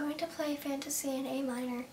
going to play Fantasy in A minor.